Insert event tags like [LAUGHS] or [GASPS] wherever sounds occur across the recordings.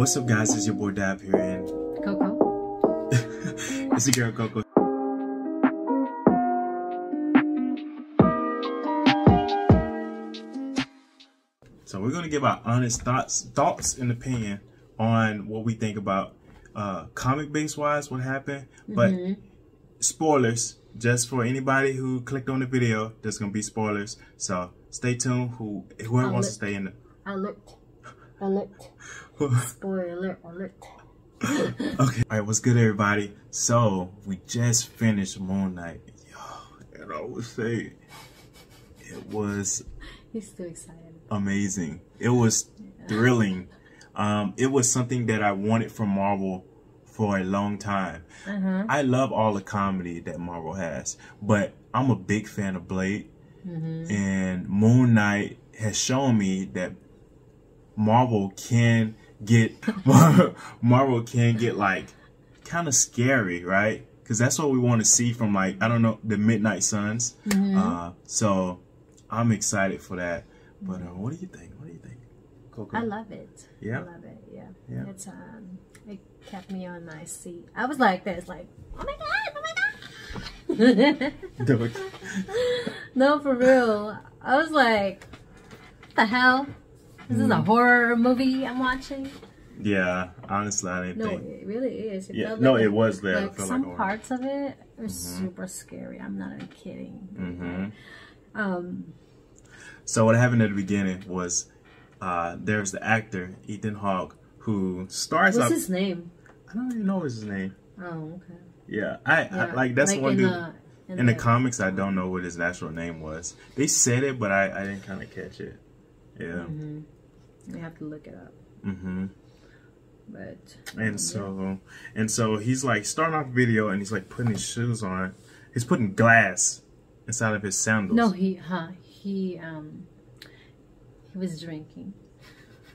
What's up, guys? It's your boy Dab here, and Coco. [LAUGHS] it's your girl Coco. So we're gonna give our honest thoughts, thoughts and opinion on what we think about uh, comic base wise, what happened. But spoilers, just for anybody who clicked on the video, there's gonna be spoilers. So stay tuned. Who whoever wants to stay in the Alert. Alert. Spoiler alert. [LAUGHS] Okay. All right, what's good, everybody? So we just finished Moon Knight, yo, and I would say it was He's too excited. amazing. It was thrilling. Um, it was something that I wanted from Marvel for a long time. Uh-huh. I love all the comedy that Marvel has, but I'm a big fan of Blade, and Moon Knight has shown me that Marvel can get [LAUGHS] Marvel can get like kind of scary, right? Because that's what we want to see from like I don't know the Midnight Suns. Uh, so I'm excited for that. But uh, what do you think? What do you think, Coco? I love it. Yeah. I love it. Yeah. Yeah. It's um it kept me on my seat. I was like this, like, oh my god, oh my god. [LAUGHS] [LAUGHS] No, for real. I was like, what the hell? This is a horror movie I'm watching. yeah, honestly, I didn't No, think. it really is. It Yeah, no, like it was there. Like some like parts of it are super scary. I'm not even kidding. Mm -hmm. Um, So what happened at the beginning was uh, there's the actor Ethan Hawke who starts what's off. his name? I don't even know his name. Oh, okay. Yeah, I, I like that's like one in dude. the- in the comics, I don't know what his natural name was. They said it, but I, I didn't kind of catch it. Yeah. hmm We have to look it up. Mm hmm But And so, and so he's like starting off the video, and he's like putting his shoes on. He's putting glass inside of his sandals. no, he huh he um he was drinking.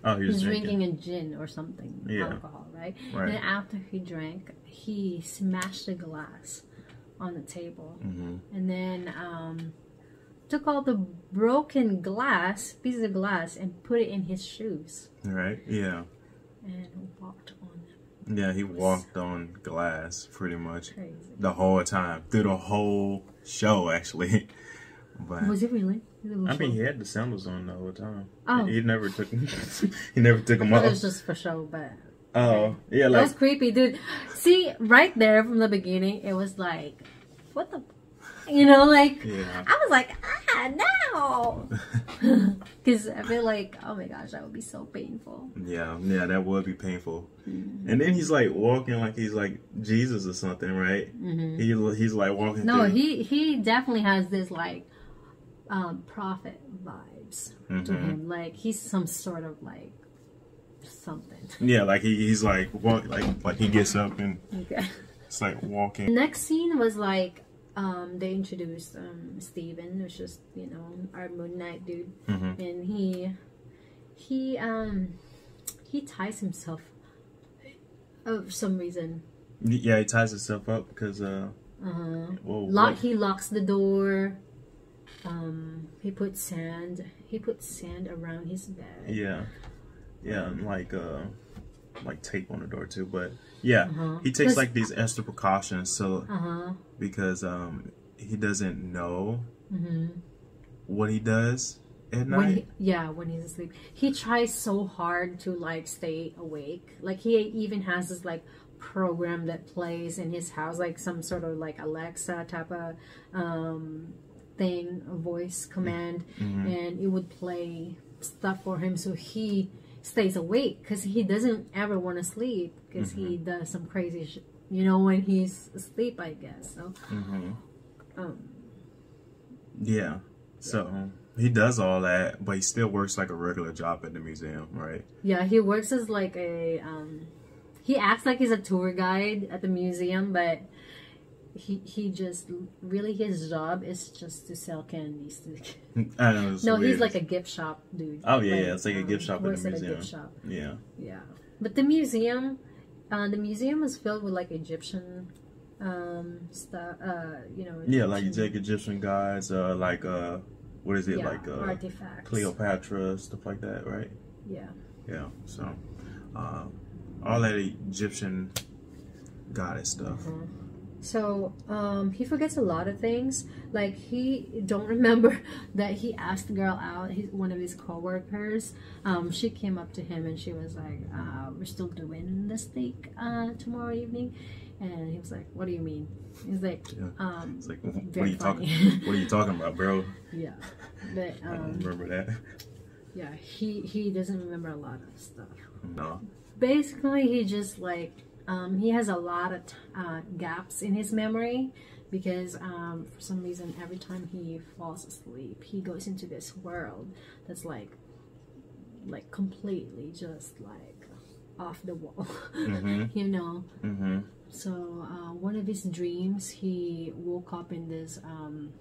oh, he was drinking. drinking a gin or something, Yeah. alcohol, right? Right. And after he drank, he smashed the glass on the table, mm -hmm. and then um took all the broken glass pieces of glass and put it in his shoes Right? Yeah. and walked on them. Yeah. He walked on glass pretty much Crazy. the whole time through the whole show, actually. [LAUGHS] But Was it really? Was it I mean, he had the sandals on the whole time. Oh. He never took. [LAUGHS] he never took them off. thought it was just for show, but Oh, yeah, That like was creepy, dude. See, right there from the beginning, it was like, what the, you know, like yeah. I was like, ah, no, [LAUGHS] because I feel like, oh my gosh, that would be so painful. Yeah, yeah, that would be painful. Mm-hmm. And then he's like walking like he's like Jesus or something, right? hmm He he's like walking. No, through. he he definitely has this like um prophet vibes to Mhm. him. Like he's some sort of like something. [LAUGHS] Yeah, like he, he's like walk like like he gets up and Okay. it's like walking. Next scene was like um they introduced um Steven, which is you know our Moon Knight dude. hmm and he he um he ties himself of some reason. Yeah, he ties himself up because uh, uh-huh. well, Lock, what- he locks the door. Um he puts sand he puts sand around his bed. Yeah, yeah, and like uh, like tape on the door too. But yeah, Uh-huh. he takes like these extra precautions so uh-huh because um he doesn't know hmm what he does at when night. he, yeah when he's asleep. He tries so hard to like stay awake. Like he even has this like program that plays in his house like some sort of like alexa type of um thing a voice command. Mhm. and it would play stuff for him so he stays awake because he doesn't ever want to sleep because he does some crazy sh- you know when he's asleep i guess so hmm um Yeah. So he does all that, but he still works like a regular job at the museum, right? Yeah, he works as like a um he acts like he's a tour guide at the museum, but he he just really his job is just to sell candies to the kids. [LAUGHS] I know. No, weird. he's like a gift shop dude. Oh, yeah, yeah, it's like a gift shop at the works at a museum. gift shop. yeah. Yeah. But the museum uh the museum is filled with like Egyptian um stuff uh you know Yeah, like Egyptian- like Egyptian guys, uh, like uh, what is it, yeah, like uh, artifacts. Cleopatra stuff like that, right? Yeah. Yeah. So, uh, all that Egyptian goddess stuff. So um, he forgets a lot of things. Like he don't [LAUGHS] remember that he asked the girl out. He's one of his coworkers. Um, she came up to him and she was like, uh, "We're still doing the steak uh, tomorrow evening," and he was like, "What do you mean?" He's like, Yeah. um, It's like, what are you talking? [LAUGHS] What are you talking about, bro? "Yeah," but [LAUGHS] I don't um, remember that. yeah, he he doesn't remember a lot of stuff. No. basically he just like um, he has a lot of t- uh, gaps in his memory because um, for some reason every time he falls asleep he goes into this world that's like like completely just like off the wall. Mhm. [LAUGHS] you know? Hmm so uh, one of his dreams he woke up in this um,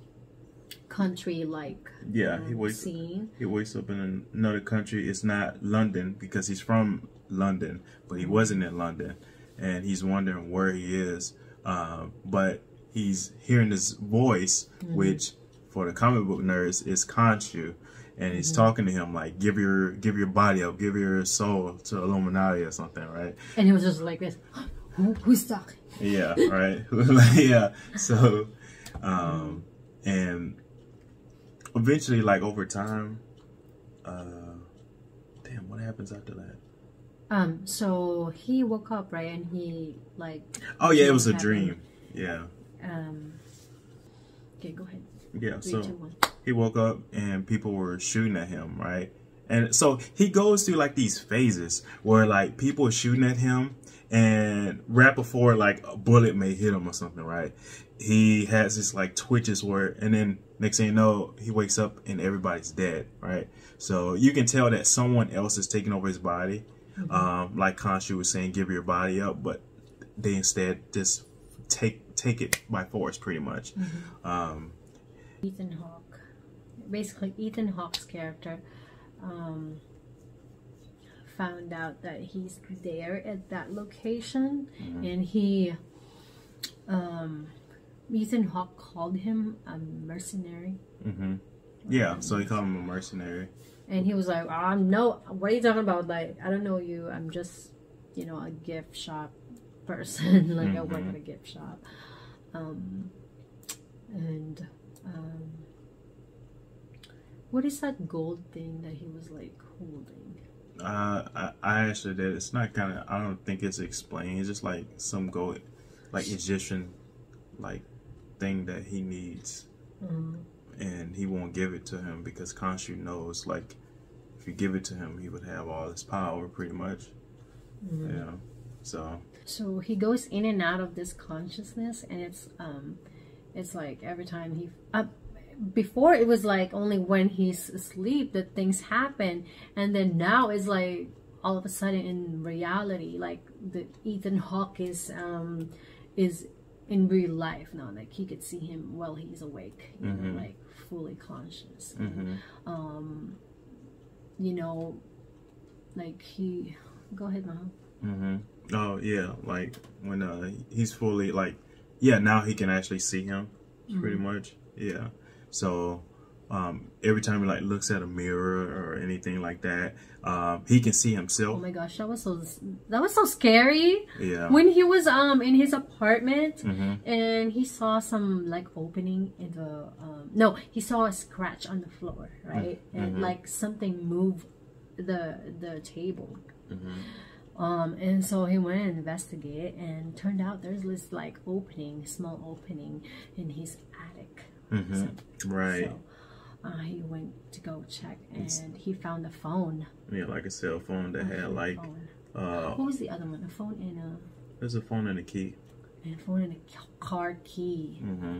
country like Yeah, um, he wakes scene. he wakes up in another country. It's not London because he's from London, but he wasn't in London, and he's wondering where he is. Um, but he's hearing this voice, which for the comic book nerds is Khonshu, and he's talking to him like, "Give your give your body up, give your soul to Illuminati or something, right?" and he was just like this [GASPS] Who, who's talking Yeah, right. [LAUGHS] yeah. So, um, and eventually, like over time, uh, damn, what happens after that? Um, so he woke up, right, and he like Oh yeah, it was a Happened. dream. Yeah, um Okay, go ahead. yeah. Three, So two, he woke up and people were shooting at him, right? And so he goes through like these phases where like people are shooting at him and right before like a bullet may hit him or something, right? He has this like twitches where and then next thing you know, he wakes up and everybody's dead, right? So you can tell that someone else is taking over his body. Um, like Khonshu was saying, give your body up, but they instead just take take it by force pretty much. Um, Ethan Hawke. Basically Ethan Hawke's character um found out that he's there at that location and he um Ethan Hawke called him a mercenary hmm Yeah, so he called him a mercenary. And he was like, "I'm no. What are you talking about? Like, I don't know you. I'm just, you know, a gift shop person. [LAUGHS] like, I work at a gift shop." Um, and um, what is that gold thing that he was like holding? Uh, I, I actually did. It's not kind of. I don't think it's explained. It's just like some gold, like Egyptian, like thing that he needs, Um, and he won't give it to him because Khonshu knows like if you give it to him, he would have all this power pretty much. mhm. Yeah. So So he goes in and out of this consciousness, and it's um, it's like every time he uh, before it was like only when he's asleep that things happen, and then now it's like all of a sudden in reality, like the Ethan Hawke is um is in real life now, like he could see him while he's awake, you Mhm. know, like fully conscious. hmm Um, you know, like he. Go ahead, mom. hmm Oh yeah, like when uh he's fully like yeah now he can actually see him pretty much yeah. So um every time he like looks at a mirror or anything like that, um he can see himself. Oh my gosh, that was so that was so scary. Yeah. When he was um in his apartment hmm and he saw some like opening in the um no, he saw a scratch on the floor, right? And mhm. like something moved the the table. hmm Um and so he went and investigated and turned out there's this like opening, small opening in his attic. hmm Right. So uh, he went to go check and he found a phone. Yeah, like a cell phone that had like uh What was the other one? A phone and a there's a phone and a key. and a phone and a car key. Mm-hmm.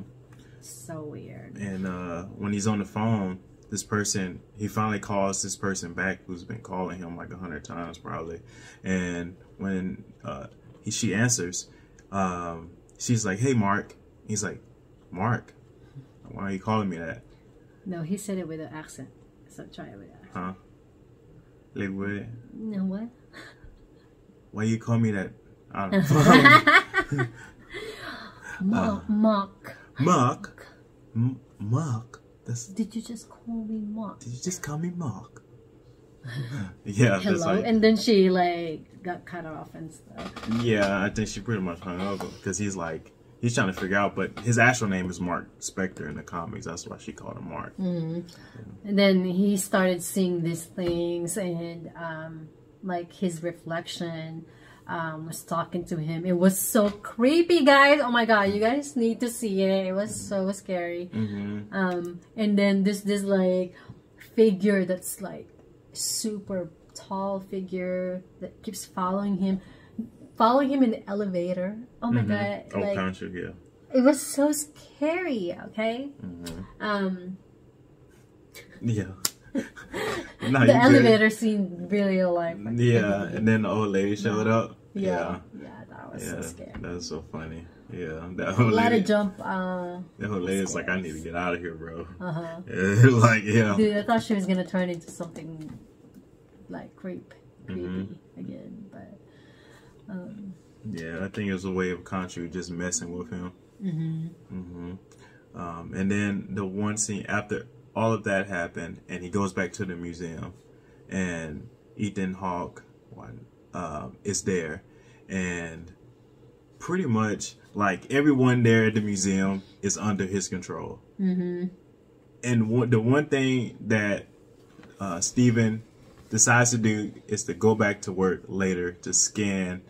So weird. And uh when he's on the phone, this person he finally calls this person back who's been calling him like a hundred times probably. And when uh he she answers, um she's like, Hey Mark. He's like, Mark, why are you calling me that? No, he said it with an accent. So try it with an accent. Huh? Like what? No what? Why you call me that? I don't [LAUGHS] know. Mark. Mark. Mark. M- Mark. That's Did you just call me Mark? did you just call me Mark? [LAUGHS] yeah, hello, like, and then she like got cut off and stuff. Yeah, I think she pretty much hung up because he's like he's trying to figure out, but his actual name is Mark Spector in the comics. That's why she called him Mark. Mm-hmm. And then he started seeing these things, and um, like his reflection um, was talking to him. It was so creepy, guys. Oh my god, you guys need to see it. It was so scary. Mm-hmm. Um, and then this this like figure that's like super tall figure that keeps following him, following him in the elevator. Oh my mm-hmm. god! Oh, like, country, yeah. It was so scary. Okay. Mm-hmm. Um. Yeah. [LAUGHS] no, the elevator good. scene really alive. Yeah, and then the old lady showed up. Yeah. yeah, yeah, that was yeah, so scary. That was so funny. Yeah, that whole a lot lady, of jump. Uh, that whole lady's like, I need to get out of here, bro. [LAUGHS] Uh huh. like, yeah. Dude, I thought she was gonna turn into something like creep, creepy mm-hmm. again, but. Um, yeah, I think it was a way of Khonshu just messing with him. Mm-hmm. Mm-hmm. Um, and then the one scene after all of that happened, and he goes back to the museum, and Ethan Hawke uh, is there, and pretty much like everyone there at the museum is under his control. Mm-hmm. And one, the one thing that uh, Steven decides to do is to go back to work later to scan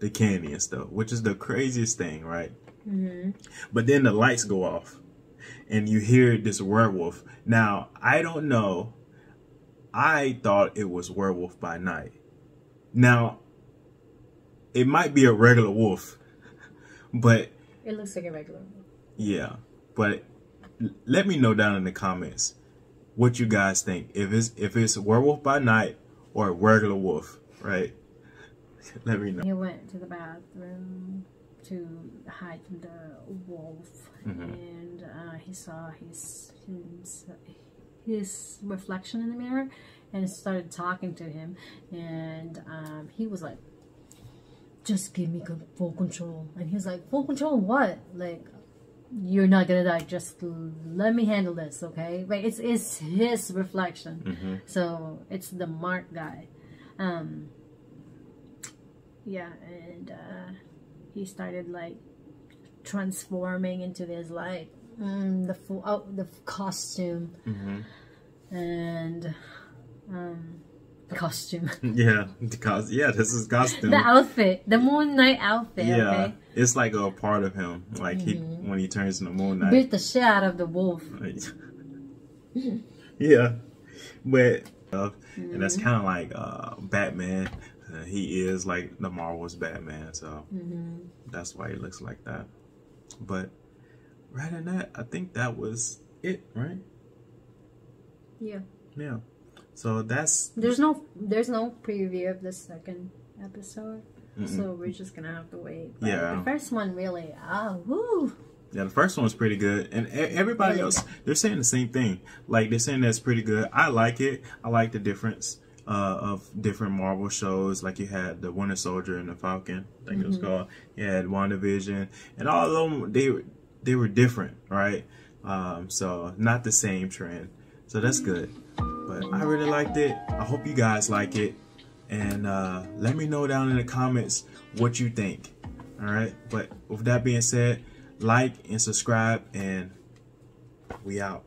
the candy and stuff, which is the craziest thing, right? Mm-hmm. But then the lights go off and you hear this werewolf. Now, I don't know. I thought it was werewolf by night. Now, it might be a regular wolf, [LAUGHS] but it looks like a regular wolf. Yeah, but let me know down in the comments what you guys think. If it's if it's werewolf by night or a regular wolf, right? [LAUGHS] Let me know. He went to the bathroom to hide from the wolf, mm-hmm. and uh, he saw his, his his reflection in the mirror, and started talking to him, and um, he was like, "Just give me full control," and he's like, "Full control? What? Like." You're not gonna die. Just let me handle this, okay? Like it's it's his reflection, mm-hmm. so it's the Mark guy. Um, yeah, and uh, he started like transforming into this like mm, the full oh, the costume mm-hmm. and um the costume [LAUGHS] yeah the cos yeah this is costume the outfit the moon knight outfit yeah okay? it's like a part of him like mm-hmm. he when he turns into moon knight beat the shit out of the wolf [LAUGHS] yeah but uh, mm-hmm. and that's mm-hmm. kind of like uh batman uh, he is like the Marvel's Batman, so mm-hmm. that's why he looks like that. But right in that, I think that was it, right? Yeah. Yeah. So that's there's no there's no preview of the second episode, Mm-mm. so we're just gonna have to wait. But yeah. The first one really, ah, woo. Yeah, the first one was pretty good, and everybody else they're saying the same thing. Like they're saying that's pretty good. I like it. I like the difference uh, of different Marvel shows. Like you had the Winter Soldier and the Falcon, I think mm-hmm. it was mm-hmm. called. You had WandaVision, and all of them they they were different, right? Um, so not the same trend. So that's good. But I really liked it. I hope you guys like it, and uh, let me know down in the comments what you think. All right. But with that being said, like and subscribe, and we out.